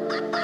Bye-bye.